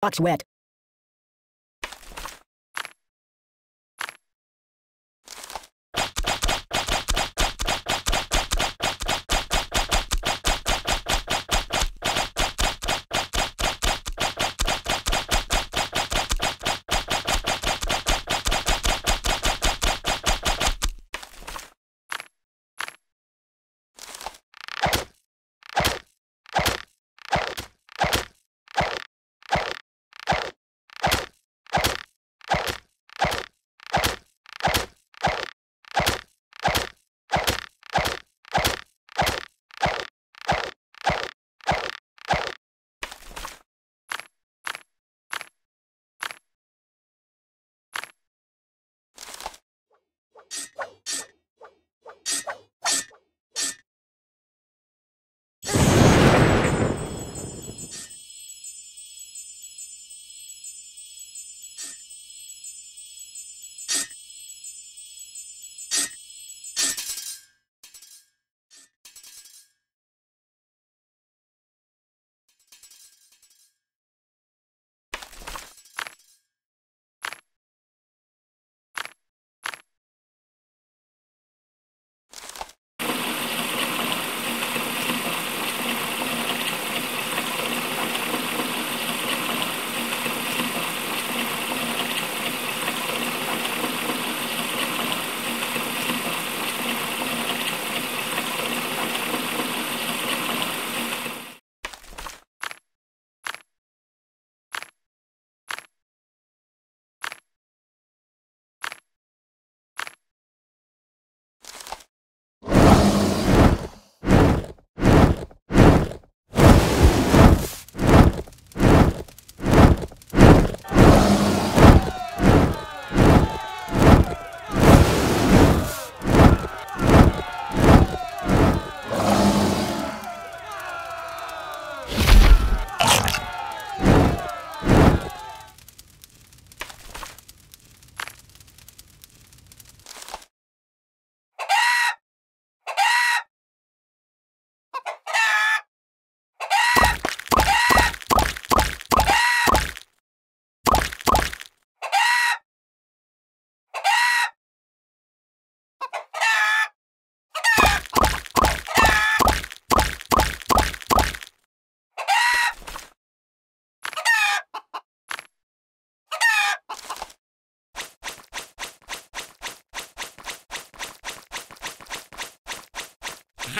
Box wet.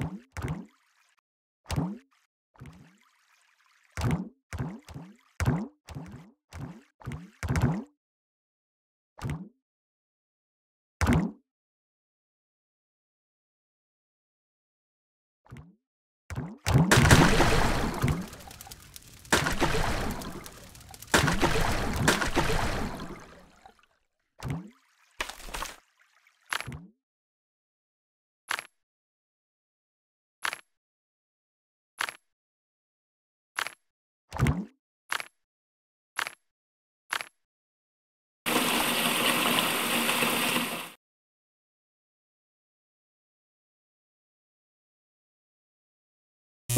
you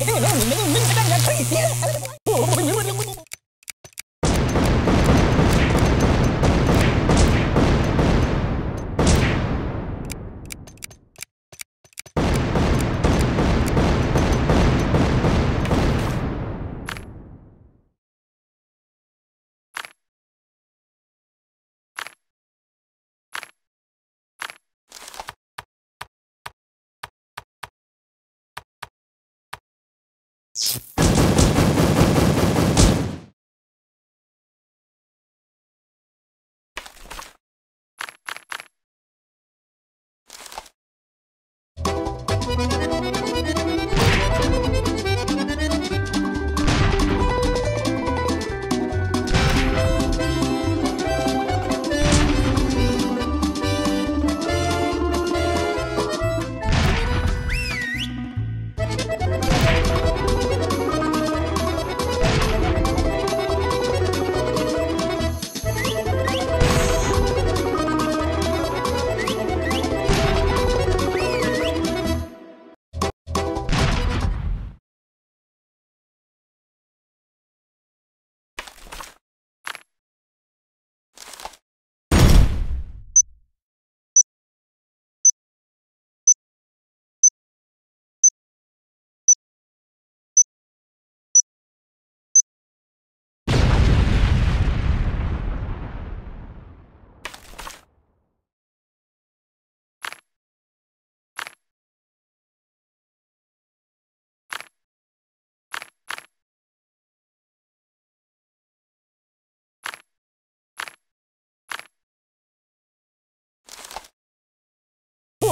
我真的没有名。you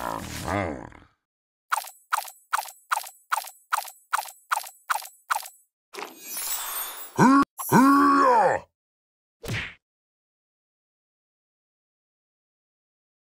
Oh, no.